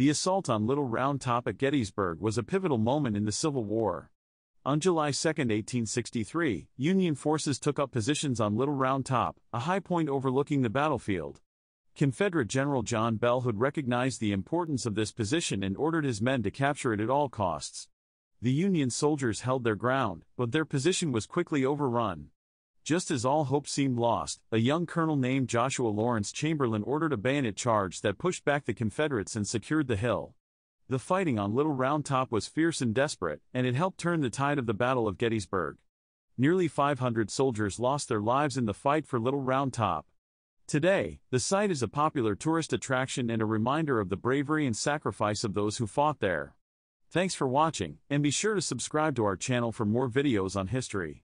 The assault on Little Round Top at Gettysburg was a pivotal moment in the Civil War. On July 2, 1863, Union forces took up positions on Little Round Top, a high point overlooking the battlefield. Confederate General John Bell Hood recognized the importance of this position and ordered his men to capture it at all costs. The Union soldiers held their ground, but their position was quickly overrun. Just as all hope seemed lost, a young colonel named Joshua Lawrence Chamberlain ordered a bayonet charge that pushed back the Confederates and secured the hill. The fighting on Little Round Top was fierce and desperate, and it helped turn the tide of the Battle of Gettysburg. Nearly 500 soldiers lost their lives in the fight for Little Round Top. Today, the site is a popular tourist attraction and a reminder of the bravery and sacrifice of those who fought there. Thanks for watching, and be sure to subscribe to our channel for more videos on history.